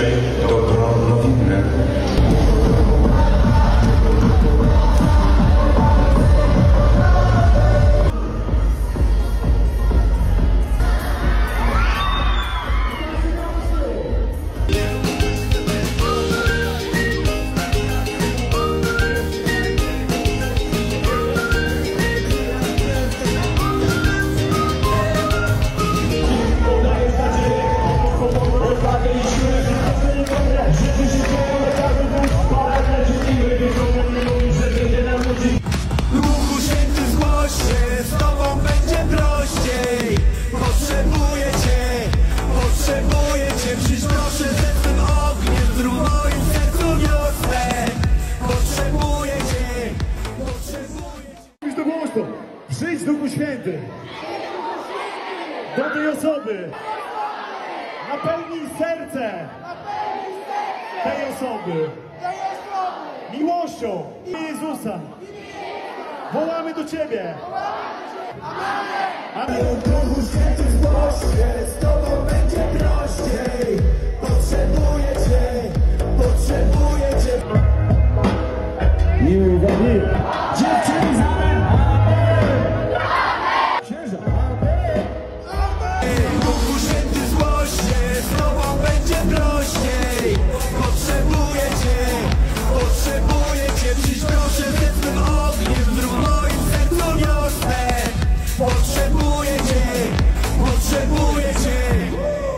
Dzisiaj do Matko, przyjdź Duchu Święty do tej osoby. Napełnij serce tej osoby miłością Jezusa. Wołamy do Ciebie. Amen. Amen. Duchu Święty w z Tobą będzie prościej. Potrzebuję Cię, potrzebuję Cię. Miły Wami. Potrzebuję Cię.